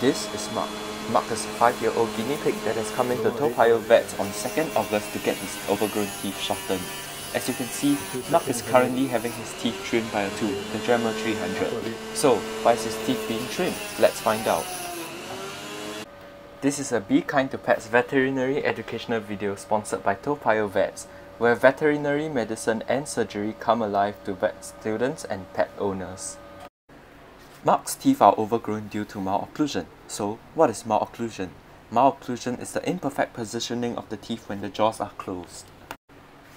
This is Mark. Mark is a 5-year-old guinea pig that has come into Toa Payoh Vets on 2nd August to get his overgrown teeth shortened. As you can see, Mark is currently having his teeth trimmed by a tool, the Dremel 300. So, why is his teeth being trimmed? Let's find out. This is a Be Kind to Pets veterinary educational video sponsored by Toa Payoh Vets, where veterinary medicine and surgery come alive to vet students and pet owners. Mark's teeth are overgrown due to malocclusion. So, what is malocclusion? Malocclusion is the imperfect positioning of the teeth when the jaws are closed.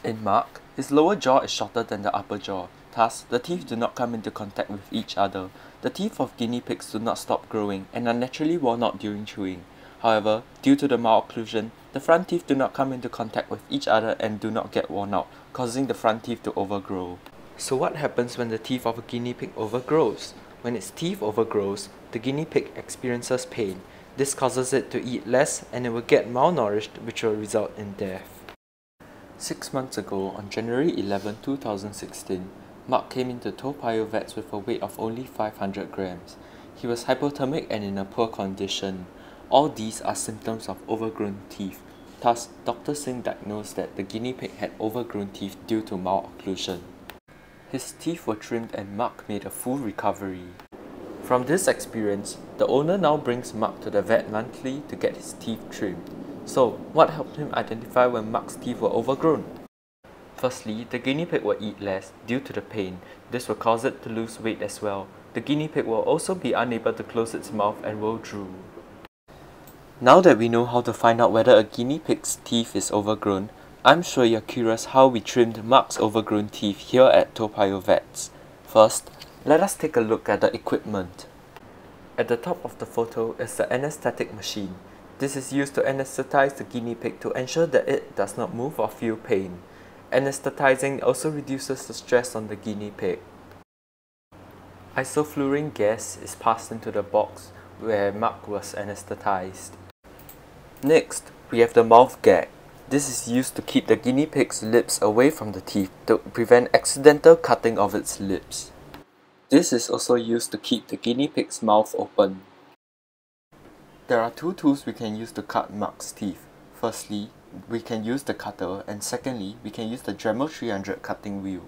In Mark, his lower jaw is shorter than the upper jaw, thus the teeth do not come into contact with each other. The teeth of guinea pigs do not stop growing and are naturally worn out during chewing. However, due to the malocclusion, the front teeth do not come into contact with each other and do not get worn out, causing the front teeth to overgrow. So what happens when the teeth of a guinea pig overgrows? When its teeth overgrows, the guinea pig experiences pain. This causes it to eat less and it will get malnourished which will result in death. Six months ago, on January 11, 2016, Mark came into Payoh Vets with a weight of only 500 grams. He was hypothermic and in a poor condition. All these are symptoms of overgrown teeth. Thus, Dr. Sing diagnosed that the guinea pig had overgrown teeth due to malocclusion. His teeth were trimmed and Mark made a full recovery. From this experience, the owner now brings Mark to the vet monthly to get his teeth trimmed. So, what helped him identify when Mark's teeth were overgrown? Firstly, the guinea pig will eat less due to the pain. This will cause it to lose weight as well. The guinea pig will also be unable to close its mouth and will drool. Now that we know how to find out whether a guinea pig's teeth is overgrown, I'm sure you're curious how we trimmed Mark's overgrown teeth here at Toa Vets. First, let us take a look at the equipment. At the top of the photo is the anesthetic machine. This is used to anesthetize the guinea pig to ensure that it does not move or feel pain. Anesthetizing also reduces the stress on the guinea pig. Isoflurane gas is passed into the box where Mark was anesthetized. Next, we have the mouth gag. This is used to keep the guinea pig's lips away from the teeth to prevent accidental cutting of its lips. This is also used to keep the guinea pig's mouth open. There are two tools we can use to cut Mark's teeth. Firstly, we can use the cutter and secondly, we can use the Dremel 300 cutting wheel.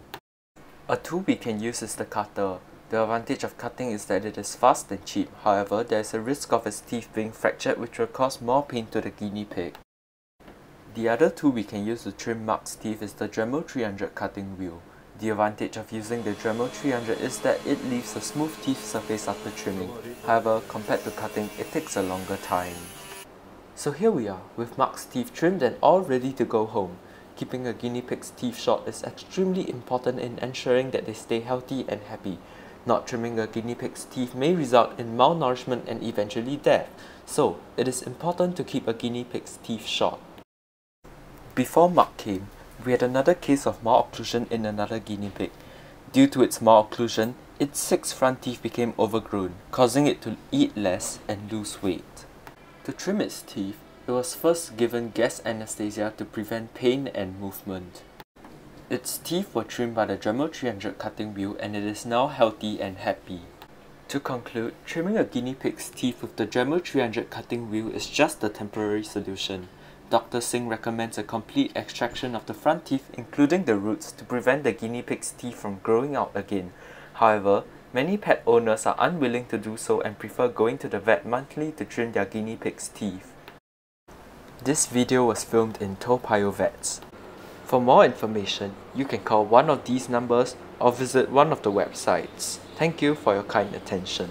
A tool we can use is the cutter. The advantage of cutting is that it is fast and cheap, however there is a risk of its teeth being fractured which will cause more pain to the guinea pig. The other tool we can use to trim Mark's teeth is the Dremel 300 cutting wheel. The advantage of using the Dremel 300 is that it leaves a smooth teeth surface after trimming, however compared to cutting it takes a longer time. So here we are, with Mark's teeth trimmed and all ready to go home. Keeping a guinea pig's teeth short is extremely important in ensuring that they stay healthy and happy. Not trimming a guinea pig's teeth may result in malnourishment and eventually death, so it is important to keep a guinea pig's teeth short. Before Mark came, we had another case of malocclusion in another guinea pig. Due to its malocclusion, its six front teeth became overgrown, causing it to eat less and lose weight. To trim its teeth, it was first given gas anesthesia to prevent pain and movement. Its teeth were trimmed by the Dremel 300 cutting wheel and it is now healthy and happy. To conclude, trimming a guinea pig's teeth with the Dremel 300 cutting wheel is just a temporary solution. Dr. Sing recommends a complete extraction of the front teeth including the roots to prevent the guinea pig's teeth from growing out again. However, many pet owners are unwilling to do so and prefer going to the vet monthly to trim their guinea pig's teeth. This video was filmed in Toa Vets. For more information, you can call one of these numbers or visit one of the websites. Thank you for your kind attention.